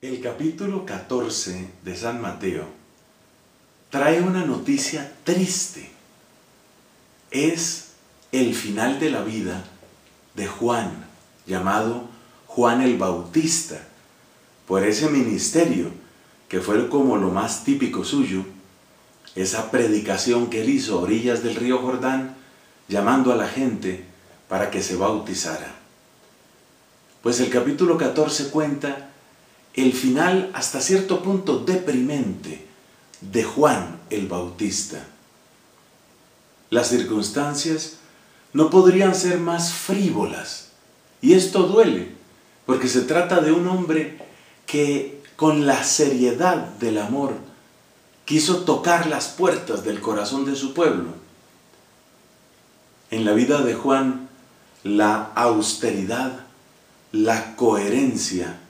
El capítulo 14 de San Mateo trae una noticia triste. Es el final de la vida de Juan, llamado Juan el Bautista, por ese ministerio que fue como lo más típico suyo, esa predicación que él hizo a orillas del río Jordán, llamando a la gente para que se bautizara. Pues el capítulo 14 cuenta el final hasta cierto punto deprimente de Juan el Bautista. Las circunstancias no podrían ser más frívolas. Y esto duele, porque se trata de un hombre que con la seriedad del amor quiso tocar las puertas del corazón de su pueblo. En la vida de Juan, la austeridad, la coherencia,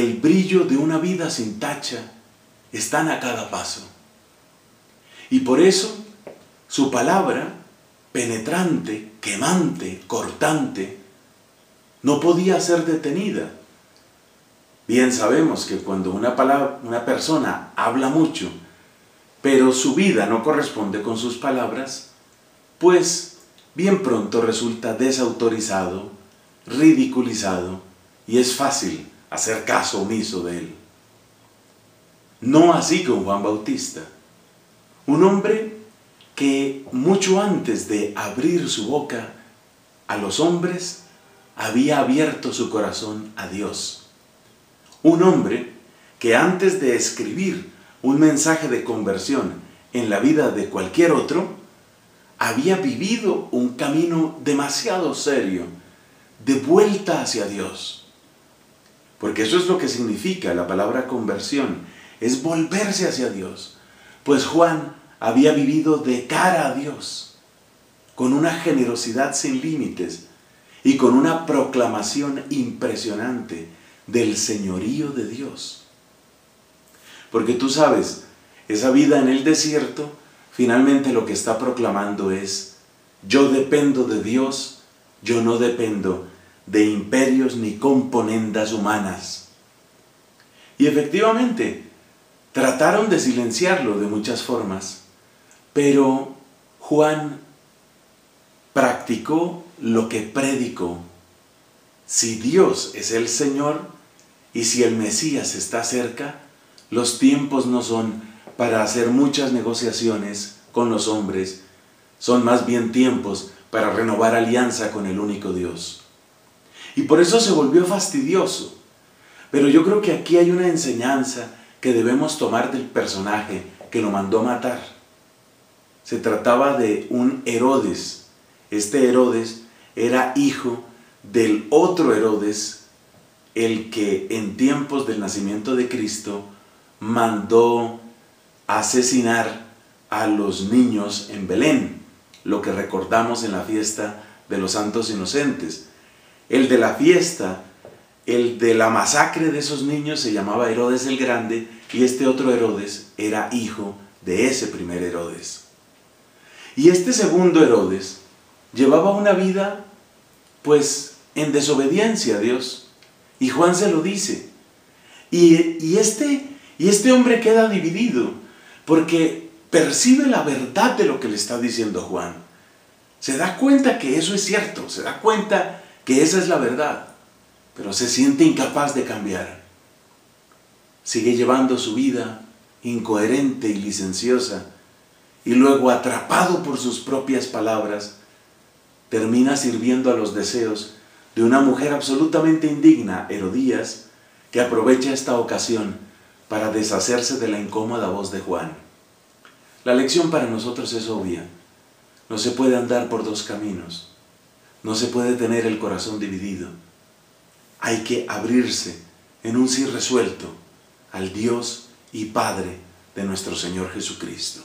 el brillo de una vida sin tacha están a cada paso. Y por eso su palabra, penetrante, quemante, cortante, no podía ser detenida. Bien sabemos que cuando una, palabra, una persona habla mucho, pero su vida no corresponde con sus palabras, pues bien pronto resulta desautorizado, ridiculizado y es fácil hacer caso omiso de él. No así con Juan Bautista, un hombre que mucho antes de abrir su boca a los hombres, había abierto su corazón a Dios. Un hombre que antes de escribir un mensaje de conversión en la vida de cualquier otro, había vivido un camino demasiado serio de vuelta hacia Dios. Porque eso es lo que significa la palabra conversión, es volverse hacia Dios. Pues Juan había vivido de cara a Dios, con una generosidad sin límites y con una proclamación impresionante del señorío de Dios. Porque tú sabes, esa vida en el desierto, finalmente lo que está proclamando es, yo dependo de Dios, yo no dependo de imperios ni componendas humanas. Y efectivamente, trataron de silenciarlo de muchas formas, pero Juan practicó lo que predicó. Si Dios es el Señor y si el Mesías está cerca, los tiempos no son para hacer muchas negociaciones con los hombres, son más bien tiempos para renovar alianza con el único Dios. Y por eso se volvió fastidioso. Pero yo creo que aquí hay una enseñanza que debemos tomar del personaje que lo mandó matar. Se trataba de un Herodes. Este Herodes era hijo del otro Herodes, el que en tiempos del nacimiento de Cristo mandó asesinar a los niños en Belén, lo que recordamos en la fiesta de los santos inocentes. El de la fiesta, el de la masacre de esos niños se llamaba Herodes el Grande y este otro Herodes era hijo de ese primer Herodes. Y este segundo Herodes llevaba una vida pues en desobediencia a Dios. Y Juan se lo dice. Y, y, este, y este hombre queda dividido porque percibe la verdad de lo que le está diciendo Juan. Se da cuenta que eso es cierto, se da cuenta que esa es la verdad, pero se siente incapaz de cambiar. Sigue llevando su vida incoherente y licenciosa y luego atrapado por sus propias palabras, termina sirviendo a los deseos de una mujer absolutamente indigna, Herodías, que aprovecha esta ocasión para deshacerse de la incómoda voz de Juan. La lección para nosotros es obvia. No se puede andar por dos caminos. No se puede tener el corazón dividido. Hay que abrirse en un sí resuelto al Dios y Padre de nuestro Señor Jesucristo.